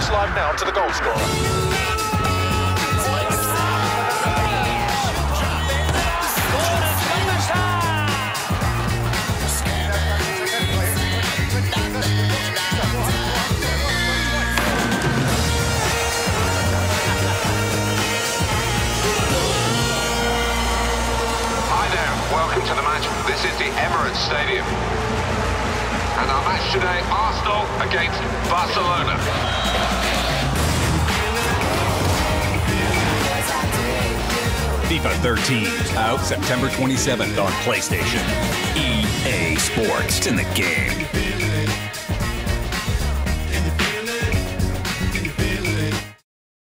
now to the goal scorer. Welcome to the match. This is the Emirates Stadium. And our match today, Arsenal against Barcelona. FIFA 13, out September 27th on PlayStation. EA Sports, in the game.